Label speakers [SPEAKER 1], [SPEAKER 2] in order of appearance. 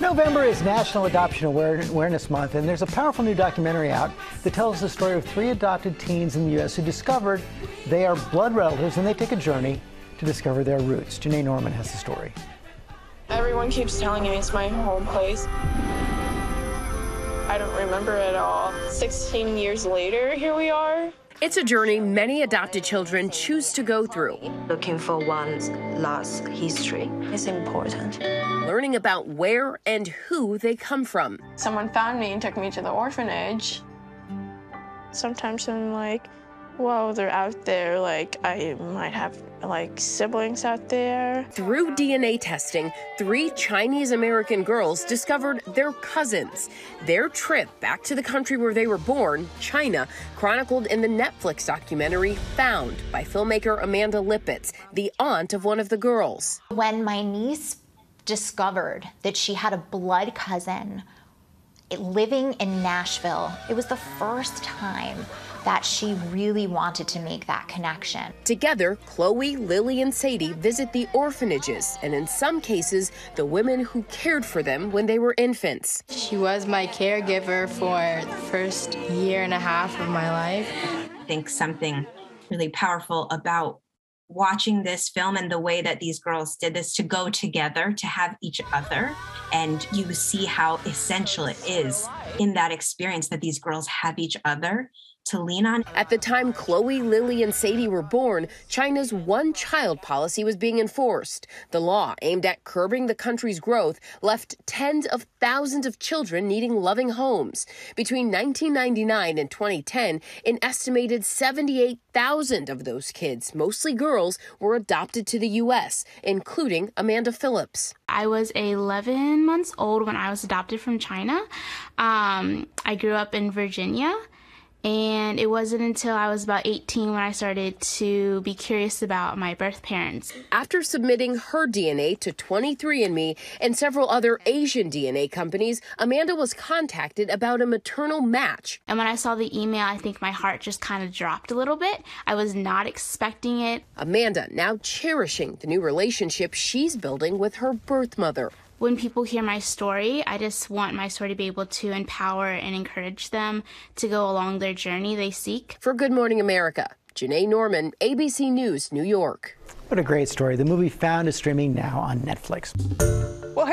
[SPEAKER 1] November is National Adoption Awareness Month, and there's a powerful new documentary out that tells the story of three adopted teens in the U.S. who discovered they are blood relatives and they take a journey to discover their roots. Janai Norman has the story.
[SPEAKER 2] Everyone keeps telling me it's my home place. I don't remember it all. 16 years later, here we are.
[SPEAKER 3] It's a journey many adopted children choose to go through.
[SPEAKER 4] Looking for one's lost history is important.
[SPEAKER 3] Learning about where and who they come from.
[SPEAKER 2] Someone found me and took me to the orphanage. Sometimes I'm like, whoa, they're out there. Like, I might have like siblings out there.
[SPEAKER 3] Through DNA testing, three Chinese American girls discovered their cousins. Their trip back to the country where they were born, China, chronicled in the Netflix documentary Found by filmmaker Amanda Lipitz, the aunt of one of the girls.
[SPEAKER 5] When my niece discovered that she had a blood cousin living in Nashville, it was the first time that she really wanted to make that connection.
[SPEAKER 3] Together, Chloe, Lily, and Sadie visit the orphanages and, in some cases, the women who cared for them when they were infants.
[SPEAKER 6] She was my caregiver for the first year and a half of my life.
[SPEAKER 7] I think something really powerful about watching this film and the way that these girls did this to go together to have each other and you see how essential it is in that experience that these girls have each other to lean on.
[SPEAKER 3] At the time Chloe, Lily, and Sadie were born, China's one child policy was being enforced. The law, aimed at curbing the country's growth, left tens of thousands of children needing loving homes. Between 1999 and 2010, an estimated 78,000 of those kids, mostly girls, were adopted to the U.S., including Amanda Phillips.
[SPEAKER 8] I was 11 months old when I was adopted from China. Um, I grew up in Virginia. And it wasn't until I was about 18 when I started to be curious about my birth parents.
[SPEAKER 3] After submitting her DNA to 23andMe and several other Asian DNA companies, Amanda was contacted about a maternal match.
[SPEAKER 8] And when I saw the email, I think my heart just kind of dropped a little bit. I was not expecting it.
[SPEAKER 3] Amanda now cherishing the new relationship she's building with her birth mother
[SPEAKER 8] when people hear my story, I just want my story to be able to empower and encourage them to go along their journey they seek.
[SPEAKER 3] For Good Morning America, Janai Norman, ABC News, New York.
[SPEAKER 1] What a great story. The movie Found is streaming now on Netflix.